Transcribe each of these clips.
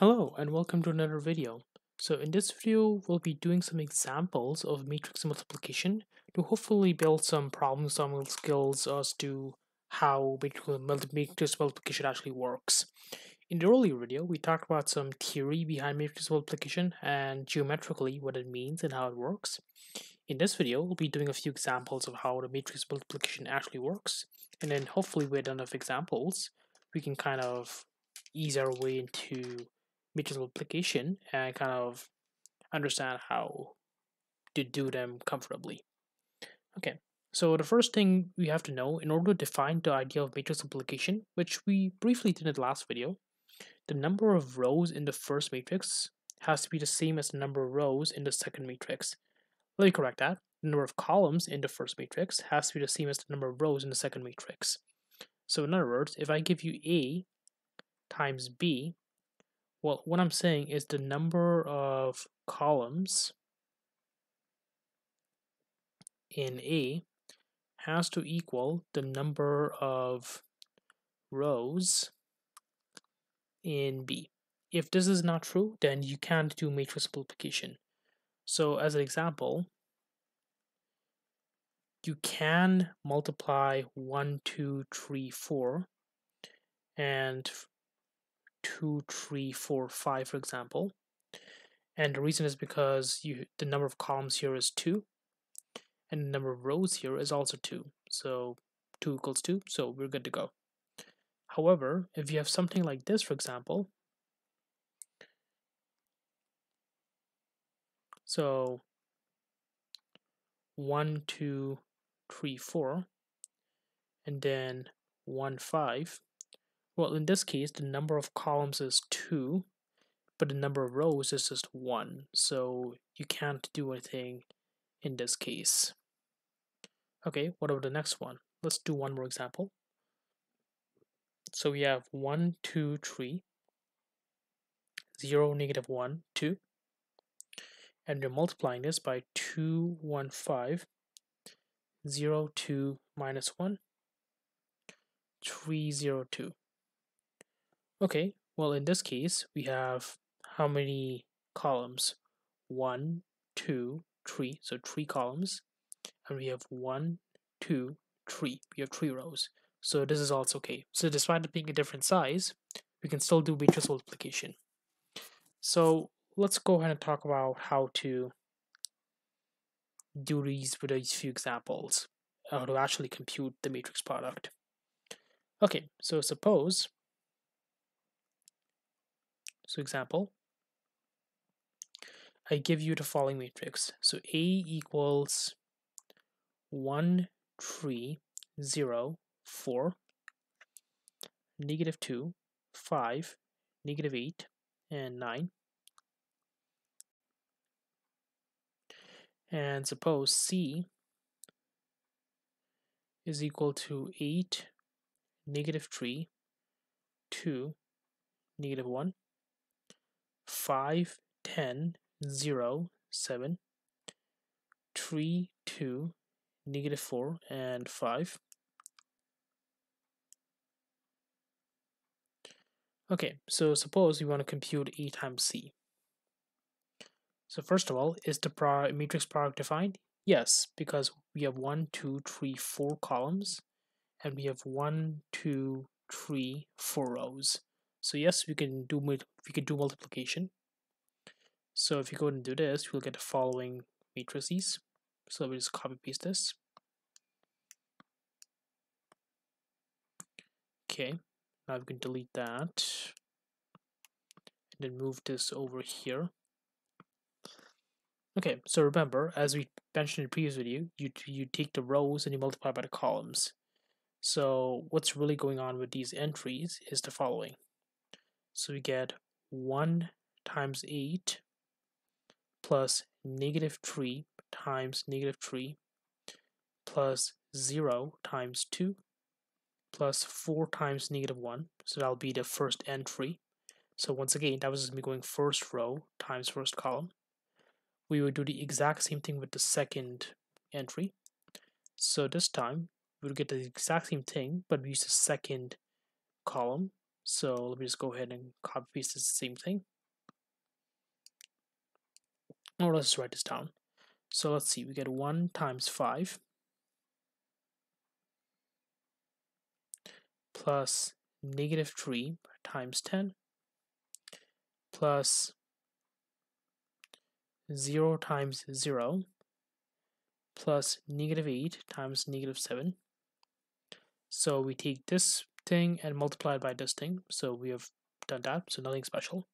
Hello and welcome to another video. So in this video, we'll be doing some examples of matrix multiplication to hopefully build some problem solving skills as to how matrix multiplication actually works. In the earlier video, we talked about some theory behind matrix multiplication and geometrically what it means and how it works. In this video, we'll be doing a few examples of how the matrix multiplication actually works. And then hopefully with enough examples, we can kind of ease our way into multiplication and kind of understand how to do them comfortably. Okay, so the first thing we have to know in order to define the idea of matrix multiplication, which we briefly did in the last video, the number of rows in the first matrix has to be the same as the number of rows in the second matrix. Let me correct that. The number of columns in the first matrix has to be the same as the number of rows in the second matrix. So in other words, if I give you A times B well, what I'm saying is the number of columns in A has to equal the number of rows in B. If this is not true, then you can't do matrix multiplication. So as an example, you can multiply 1, 2, 3, 4, and two, three, four, five, for example. And the reason is because you the number of columns here is two, and the number of rows here is also two. So two equals two, so we're good to go. However, if you have something like this, for example, so one, two, three, four, and then one, five, well, in this case, the number of columns is 2, but the number of rows is just 1. So you can't do anything in this case. Okay, what about the next one? Let's do one more example. So we have 1, 2, 3, 0, negative 1, 2. And we're multiplying this by 2, 1, 5, 0, 2, minus 1, 3, 0, 2. Okay, well in this case we have how many columns? One, two, three, so three columns. And we have one, two, three. We have three rows. So this is also okay. So despite it being a different size, we can still do matrix multiplication. So let's go ahead and talk about how to do these with these few examples, how to actually compute the matrix product. Okay, so suppose so example, I give you the following matrix. So A equals 1, 3, 0, 4, negative 2, 5, negative 8, and 9. And suppose C is equal to 8, negative 3, 2, negative 1, 5, 10, 0, 7, 3, 2, negative 4, and 5. Okay, so suppose we want to compute A times C. So first of all, is the matrix product defined? Yes, because we have 1, 2, 3, 4 columns, and we have 1, 2, 3, 4 rows. So yes, we can do we can do multiplication. So if you go and do this, you'll get the following matrices. So we just copy paste this. Okay, now we can delete that and then move this over here. Okay, so remember, as we mentioned in the previous video, you you take the rows and you multiply by the columns. So what's really going on with these entries is the following. So we get 1 times 8 plus negative 3 times negative 3 plus 0 times 2 plus 4 times negative 1. So that'll be the first entry. So once again, that was just me going first row times first column. We will do the exact same thing with the second entry. So this time, we'll get the exact same thing, but we use the second column So let me just go ahead and copy paste the same thing. Or let's just write this down. So let's see, we get 1 times 5 plus negative 3 times 10 plus 0 times 0 plus negative 8 times negative 7. So we take this thing and multiply it by this thing. So we have done that, so nothing special.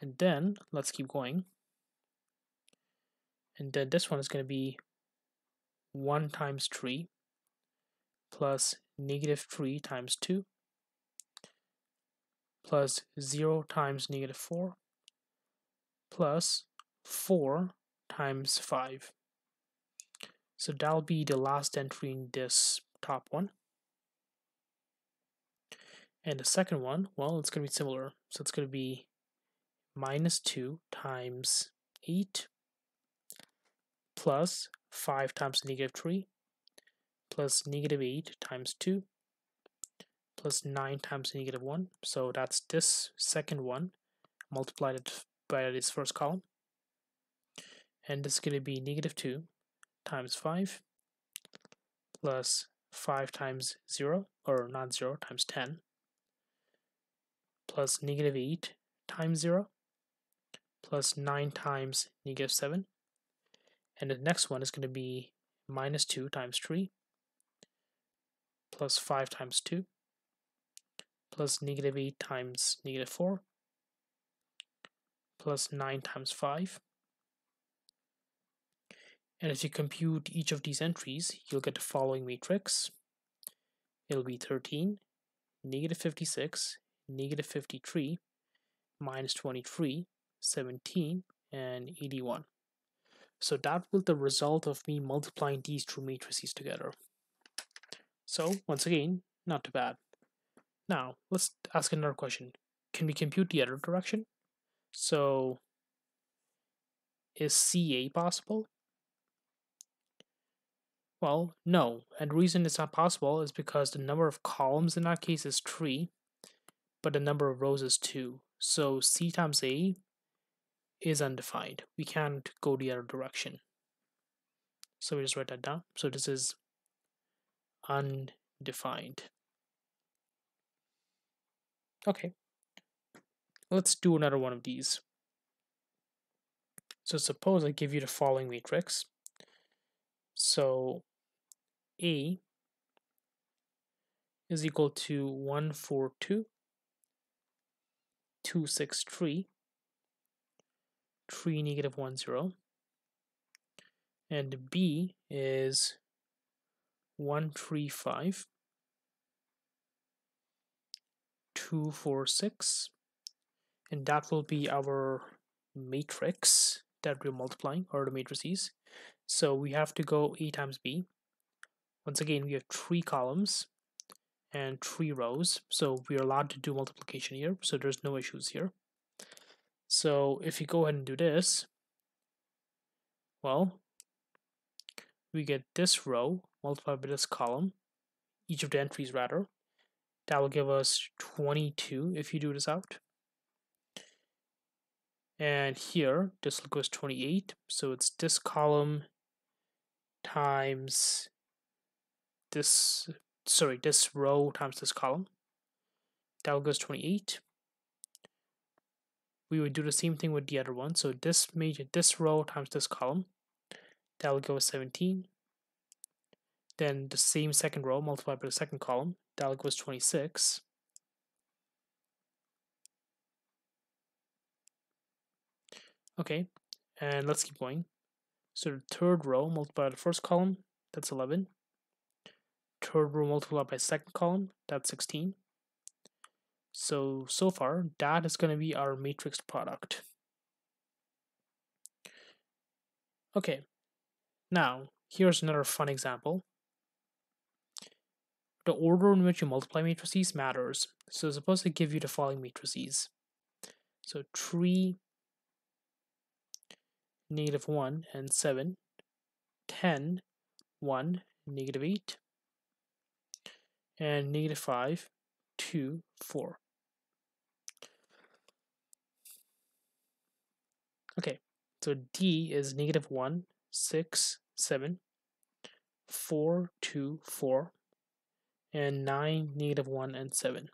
And then let's keep going. And then this one is going to be 1 times 3 plus negative 3 times 2 plus 0 times negative 4 plus 4 times 5. So that'll be the last entry in this top one. And the second one, well, it's going to be similar. So it's going to be minus 2 times 8 plus 5 times negative 3 plus negative 8 times 2 plus 9 times negative 1. So that's this second one multiplied by this first column. And this is going to be negative 2 times 5 plus 5 times 0, or not 0, times 10 plus negative 8 times 0 plus 9 times negative 7. And the next one is going to be minus 2 times 3 plus 5 times 2 plus negative 8 times negative 4 plus 9 times 5. And if you compute each of these entries, you'll get the following matrix. It'll be 13, negative 56, negative 53, minus 23, 17, and 81. So that was the result of me multiplying these two matrices together. So once again, not too bad. Now let's ask another question. Can we compute the other direction? So is CA possible? Well, no. And the reason it's not possible is because the number of columns in that case is 3, but the number of rows is 2. So C times A is undefined. We can't go the other direction. So we just write that down. So this is undefined. Okay, let's do another one of these. So suppose I give you the following matrix. So A is equal to 142, 263, 3, negative 1, 0. And B is 135, 246. And that will be our matrix that we're multiplying, or the matrices. So we have to go A times B. Once again, we have three columns and three rows. So we're allowed to do multiplication here. So there's no issues here. So if you go ahead and do this, well, we get this row multiplied by this column, each of the entries rather. That will give us 22 if you do this out. And here, this goes 28. So it's this column times this, sorry, this row times this column. That will goes 28. We would do the same thing with the other one. So this major, this row times this column. That will go 17. Then the same second row multiplied by the second column. That will goes 26. Okay, and let's keep going. So the third row multiplied by the first column, that's 11. Third row multiplied by second column, that's 16. So, so far, that is going to be our matrix product. Okay, now here's another fun example. The order in which you multiply matrices matters. So it's supposed to give you the following matrices. So 3 negative 1 and 7, 10, 1, negative 8, and negative 5, 2, 4. Okay, so D is negative 1, 6, 7, 4, 2, 4, and 9, negative 1, and 7.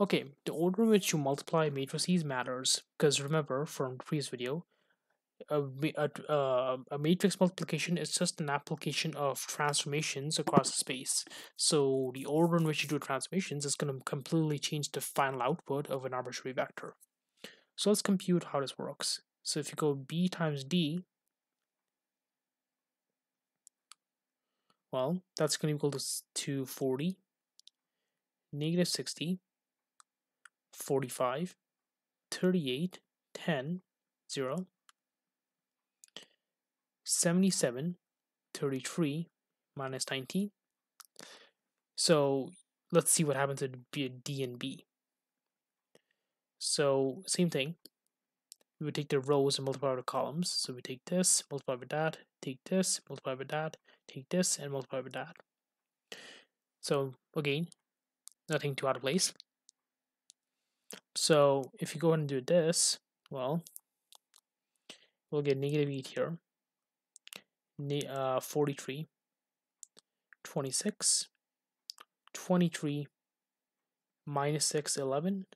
Okay, the order in which you multiply matrices matters because remember from the previous video, a, a, uh, a matrix multiplication is just an application of transformations across space. So the order in which you do transformations is going to completely change the final output of an arbitrary vector. So let's compute how this works. So if you go b times d, well, that's going to equal to, to 40, negative 60, 45, 38, 10, 0, 77, 33, minus 19. So let's see what happens at D and B. So same thing. We would take the rows and multiply by the columns. So we take this, multiply by that, take this, multiply by that, take this, and multiply by that. So again, nothing too out of place. So if you go ahead and do this, well, we'll get negative 8 here, uh, 43, 26, 23, minus 6, 11,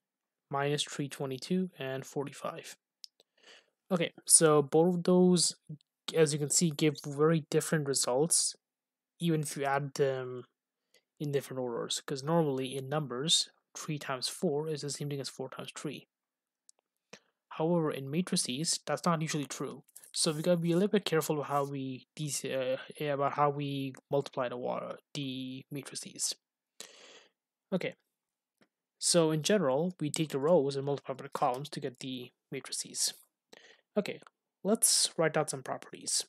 minus 3, 22, and 45. Okay, so both of those, as you can see, give very different results, even if you add them in different orders, because normally in numbers, 3 times 4 is the same thing as 4 times 3. However, in matrices, that's not usually true. So we gotta be a little bit careful about how we these uh, about how we multiply the water the matrices. Okay. So in general, we take the rows and multiply by the columns to get the matrices. Okay, let's write out some properties.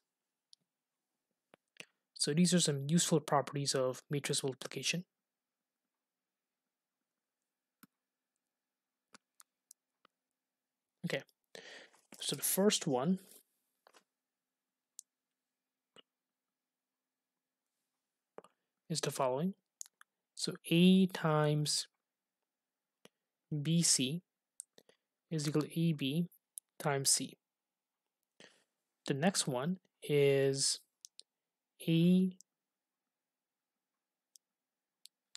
So these are some useful properties of matrix multiplication. Okay, so the first one is the following. So A times BC is equal to AB times C. The next one is A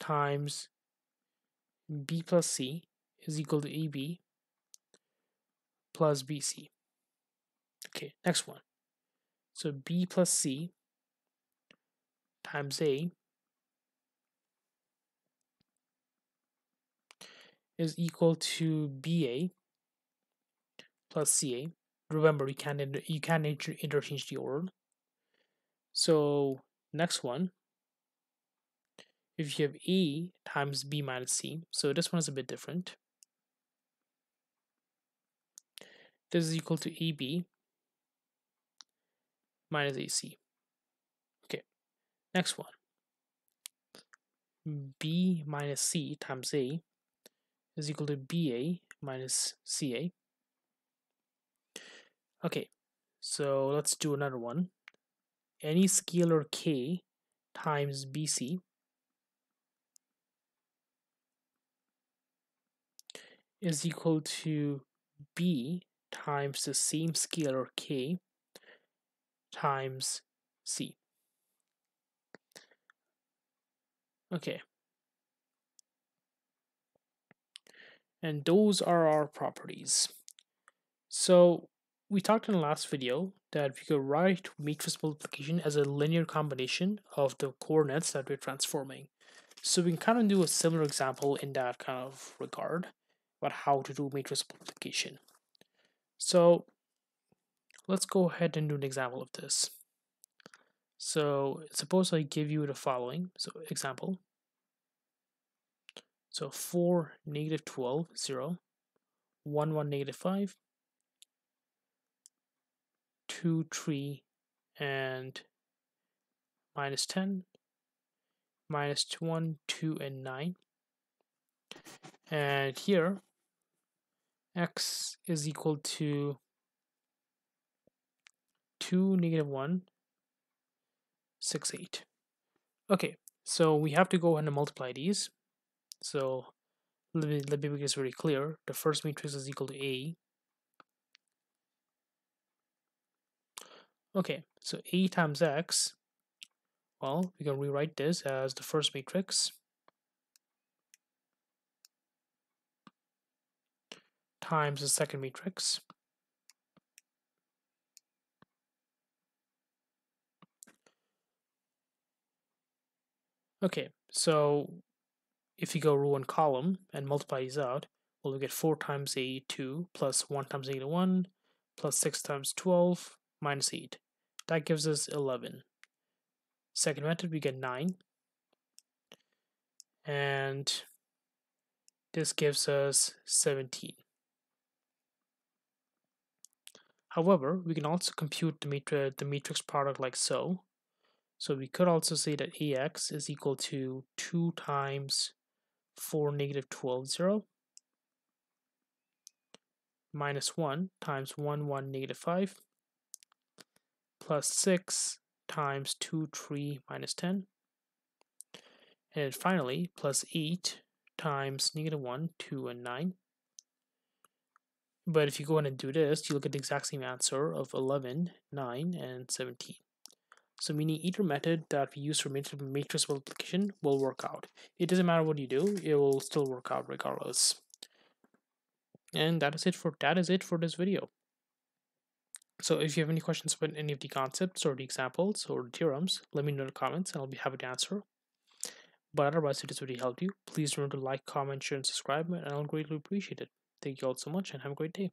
times B plus C is equal to AB plus BC. Okay, next one. So B plus C times A is equal to BA plus CA. Remember, you can you can inter interchange the order. So next one, if you have A times B minus C, so this one is a bit different. This is equal to AB minus AC. Okay, next one. B minus C times A is equal to BA minus CA. Okay, so let's do another one. Any scalar k times BC is equal to B times the same scalar k times c. Okay. And those are our properties. So we talked in the last video that we could write matrix multiplication as a linear combination of the coordinates that we're transforming. So we can kind of do a similar example in that kind of regard about how to do matrix multiplication. So let's go ahead and do an example of this. So suppose I give you the following. So example. So 4, negative 12, 0, 1, 1, negative 5, 2, 3, and minus 10, minus 1, 2, and 9. And here x is equal to 2, negative 1, 6, 8. Okay, so we have to go ahead and multiply these. So let me, let me make this very clear. The first matrix is equal to A. Okay, so A times X, well, we can rewrite this as the first matrix times the second matrix Okay, so if you go row and column and multiply these out, well, we get 4 times A2 plus 1 times A1 plus 6 times 12 minus 8. That gives us 11. Second method, we get 9. And this gives us 17. However, we can also compute the, matri the matrix product like so. So we could also say that AX is equal to 2 times 4 negative 12, 0 minus 1 times 1, 1, negative 5 plus 6 times 2, 3, minus 10. And finally, plus 8 times negative 1, 2, and 9. But if you go in and do this, you'll get the exact same answer of 11, 9, and 17. So meaning either method that we use for matrix multiplication will work out. It doesn't matter what you do, it will still work out regardless. And that is it for that is it for this video. So if you have any questions about any of the concepts or the examples or the theorems, let me know in the comments and I'll be happy to answer. But otherwise, if this video helped you, please remember to like, comment, share, and subscribe, and I'll greatly appreciate it. Thank you all so much and have a great day.